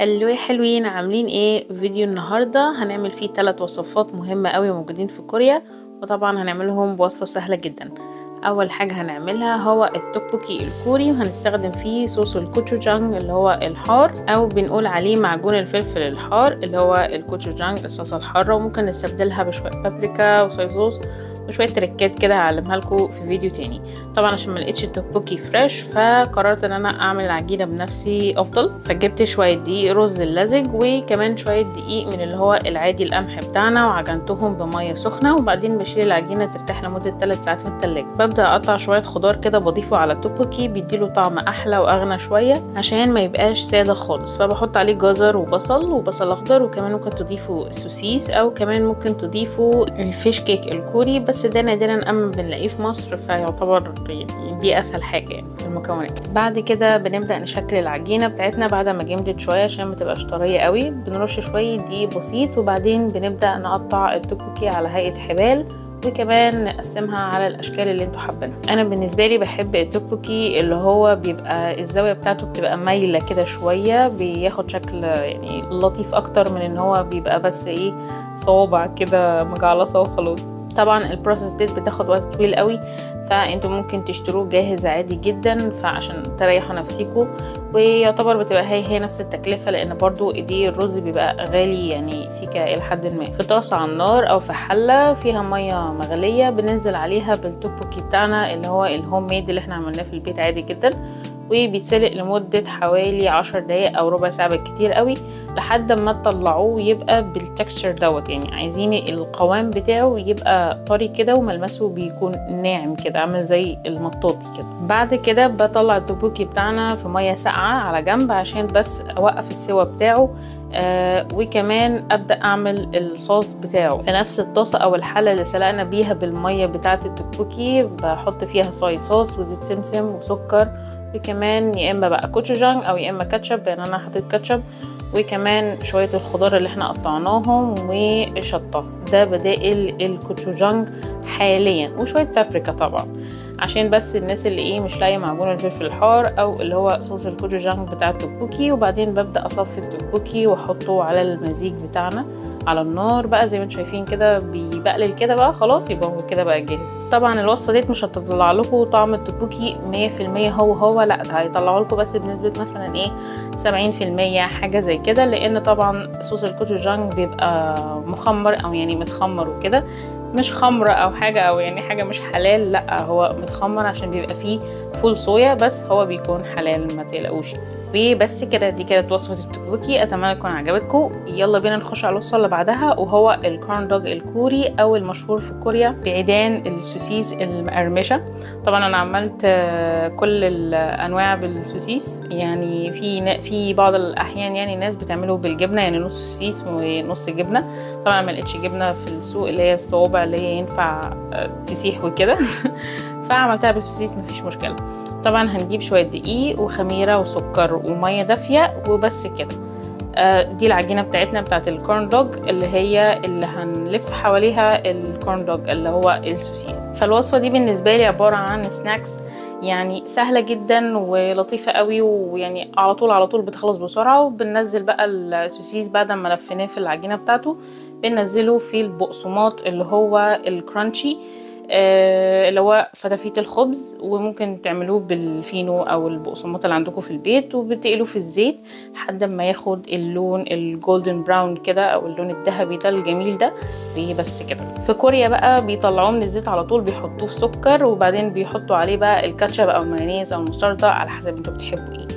Hello يا حلوين عاملين إيه؟ فيديو النهارده. هنعمل فيه ثلاث وصفات مهمة قوي موجودين في كوريا وطبعا هنعملهم بوصفة سهلة جدا. أول حاجة هنعملها هو التوكبوكي الكوري وهنستخدم فيه صوص الكوتشوجانج اللي هو الحار أو بنقول عليه معجون الفلفل الحار اللي هو الكوتشوجانج الصلصة الحارة وممكن نستبدلها بشوية بابريكا و soya sauce وشوية tricks كده هعملها لكم في فيديو تاني. طبعا عشان ما لقيتش التوكبوكي fresh فقررت إن أنا أعمل العجينه بنفسي أفضل. فجبت شوية دقيق رز اللزج وكمان شوية دقيق من اللي هو العادي القمح بتاعنا وعجنتهم بمية سخنة وبعدين بسيب العجينة ترتاح لمدة 3 ساعات في التلاجة. ببدا اقطع شوية خضار كده بضيفه على التوكبوكي بيديله طعم أحلى وأغنى شوية عشان ما يبقاش سادة خالص. فبحط عليه جزر وبصل وبصل أخضر وكمان ممكن تضيفوا سوسيس أو كمان ممكن تضيفوا ال fish cake الكوري بس ده نادرا أما بنلاقيه في مصر فيعتبر يعني دي أسهل حاجة يعني في المكونات. بعد كده بنبدأ نشكل العجينة بتاعتنا بعد ما جمدت شوية عشان ما تبقاش طرية قوي. بنرش شوية دقيق بسيط وبعدين بنبدأ نقطع التوكبوكي على هيئة حبال. وكمان نقسمها على الأشكال اللي أنتوا حابينها. أنا بالنسبة لي بحب التوكبوكي اللي هو بيبقى الزاوية بتاعته بتبقى مايلة كده شوية بياخد شكل يعني لطيف أكتر من إن هو بيبقى بس إيه صوابع كده مجعلصة وخلاص. طبعا ال process ديت بتاخد وقت طويل قوي فأنتوا ممكن تشتروه جاهز عادي جدا فعشان تريحوا نفسيكوا. ويعتبر بتبقى هي هي نفس التكلفة لأن برضو دقيق الرز بيبقى غالي يعني سيكا إلى حد ما. في طاسة على النار أو في حلة فيها مية مغلية بننزل عليها بالتوكبوكي بتاعنا اللي هو ال homemade اللي إحنا عملناه في البيت عادي جدا. وبيتسلق لمدة حوالي عشر دقايق أو ربع ساعة بالكتير قوي لحد ما تطلعوه يبقى بال texture دوت. يعني عايزين القوام بتاعه يبقى طري كده وملمسه بيكون ناعم كده عامل زي المطاطي كده. بعد كده بطلع التوكبوكي بتاعنا في مية ساقعة على جنب عشان بس أوقف السوى بتاعه آه وكمان أبدأ أعمل الصوص بتاعه. في نفس الطاسة أو الحلة اللي سلقنا بيها بالمية بتاعة التوكبوكي بحط فيها soya sauce وزيت سمسم وسكر وكمان يا إما بقى كوتشوجانج أو يا إما كاتشب يعني أنا حطيت كاتشب. وكمان شوية الخضار اللي إحنا قطعناهم وشطة. ده بدائل الكوتشوجانج حاليا. وشوية بابريكا طبعا. عشان بس الناس اللي إيه مش لاقية معجون الفلفل الحار أو اللي هو صوص الكوتشوجانج بتاع التوكبوكي. وبعدين ببدأ أصفي التوكبوكي وأحطه على المزيج بتاعنا. على النار بقى زي ما أنتم شايفين كده بيبقلل كده بقى خلاص يبقى هو كده بقى جاهز. طبعا الوصفة ديت مش هتطلع لكم طعم التوكبوكي 100% هو هو لأ ده هيطلعوا لكم بس بنسبة مثلا إيه 70% حاجة زي كده لأن طبعا صوص ال 고추장 بيبقى مخمر أو يعني متخمر وكده. مش خمرة أو حاجة أو يعني حاجة مش حلال لأ هو متخمر عشان بيبقى فيه فول صويا بس هو بيكون حلال ما تقلقوش. وبس كده دي كانت وصفة ال 떡볶이 أتمنى تكون عجبتكم. يلا بينا نخش على الوصفة اللي بعدها وهو ال corn dog الكوري أو المشهور في كوريا بعيدان السوسيس المقرمشة. طبعا أنا عملت كل الأنواع بالسوسيس. يعني في في بعض الأحيان يعني الناس بتعمله بالجبنة يعني نص سوسيس ونص جبنة. طبعا ما لقيتش جبنة في السوق اللي هي الصوابع اللي هي ينفع تسيح وكده. فعملتها بالسوسيس مفيش مشكلة. طبعا هنجيب شوية دقيق وخميرة وسكر ومية دافية وبس كده. دي العجينة بتاعتنا بتاعت ال corn dog اللي هي اللي هنلف حواليها ال corn dog اللي هو السوسيس. فالوصفة دي بالنسبة لي عبارة عن snacks يعني سهلة جدا ولطيفة قوي ويعني على طول على طول بتخلص بسرعة. وبننزل بقى السوسيس بعد ما لفيناه في العجينة بتاعته بننزله في البقسماط اللي هو ال crunchy آه اللي هو فتافيت الخبز وممكن تعملوه بالفينو أو البقسماط اللي عندكم في البيت وبتقلوا في الزيت لحد ما ياخد اللون ال golden brown كده أو اللون الذهبي ده الجميل ده. بس كده. في كوريا بقى بيطلعوه من الزيت على طول بيحطوه في سكر وبعدين بيحطوا عليه بقى الكاتشب أو المايونيز أو المستردة على حسب أنتوا بتحبوا إيه.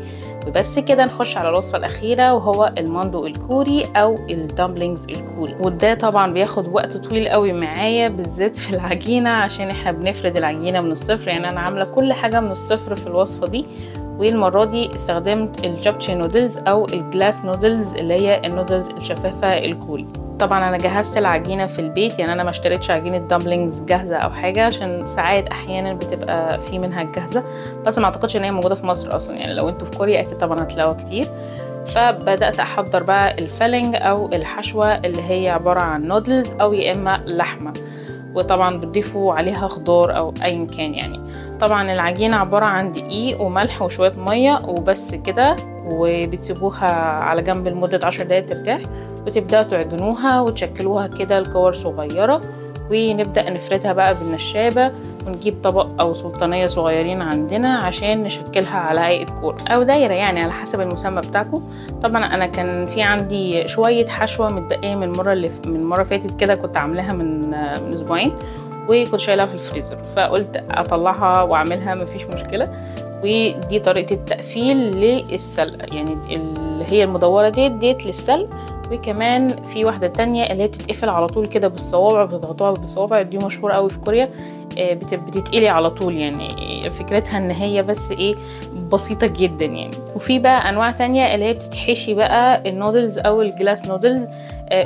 وبس كده نخش على الوصفة الأخيرة وهو ال 만두 الكوري أو ال dumplings الكوري. وده طبعا بياخد وقت طويل قوي معايا بالذات في العجينة عشان إحنا بنفرد العجينة من الصفر. يعني أنا عاملة كل حاجة من الصفر في الوصفة دي والمرة دي استخدمت الجابتشي نودلز أو ال glass noodles اللي هي النودلز الشفافة الكوري. طبعا أنا جهزت العجينة في البيت يعني أنا ما اشتريتش عجينة dumplings جاهزة أو حاجة عشان ساعات أحيانا بتبقى في منها جاهزة بس ما أعتقدش إن هي موجودة في مصر أصلا يعني لو أنتوا في كوريا أكيد طبعا هتلاقوها كتير. فبدأت أحضر بقى ال filling أو الحشوة اللي هي عبارة عن نودلز أو يا إما لحمة. وطبعا بتضيفوا عليها خضار أو ايا كان يعني. طبعا العجينة عبارة عن دقيق وملح وشوية مية وبس كده. وبتسيبوها على جنب لمدة عشر دقايق ترتاح. وتبدأوا تعجنوها وتشكلوها كده لكور صغيرة. ونبدأ نفردها بقى بالنشابة ونجيب طبق أو سلطانية صغيرين عندنا عشان نشكلها على هيئة كورة أو دايرة يعني على حسب المسمى بتاعكم. طبعا أنا كان في عندي شوية حشوة متبقية من المرة اللي من المرة فاتت كده كنت عاملاها من من أسبوعين وكنت شايلها في الفريزر. فقلت أطلعها وأعملها مفيش مشكلة. ودي طريقة التقفيل للسلق يعني اللي هي المدورة ديت ديت للسلق وكمان في واحدة تانية اللي هي بتتقفل على طول كده بالصوابع بتضغطوها بالصوابع. دي مشهورة قوي في كوريا. بتتقلي على طول يعني. فكرتها إن هي بس إيه بسيطة جدا يعني. وفي بقى أنواع تانية اللي هي بتتحشي بقى النودلز أو ال glass noodles.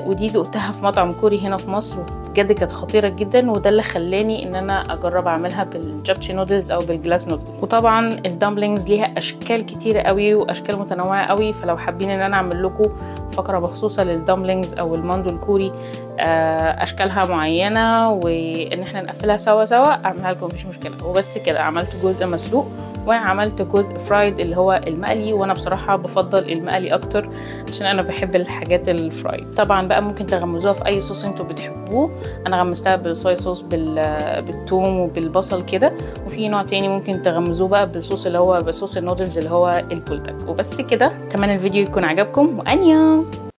ودي دقتها في مطعم كوري هنا في مصر بجد كانت خطيرة جدا. وده اللي خلاني إن أنا أجرب أعملها بالجابتشي نودلز أو بال glass noodles. وطبعا ال dumplings ليها أشكال كتيرة قوي وأشكال متنوعة قوي. فلو حابين إن أنا أعمل لكم فقرة مخصوصة لل dumplings أو ال 만두 الكوري أشكالها معينة وإن إحنا نقفلها سوا سوا أعملها لكم مفيش مشكلة. وبس كده عملت جزء مسلوق وعملت جزء fried اللي هو المقلي وأنا بصراحة بفضل المقلي أكتر عشان أنا بحب الحاجات ال fried طبعا بقى ممكن تغمسوها في أي صوص أنتوا بتحبوه. أنا غمستها بال soy sauce بالثوم وبالبصل كده. وفي نوع تاني ممكن تغمسوه بقى بالصوص اللي هو بصوص النودلز اللي هو ال 불닭 وبس كده أتمنى الفيديو يكون عجبكم. و 안녕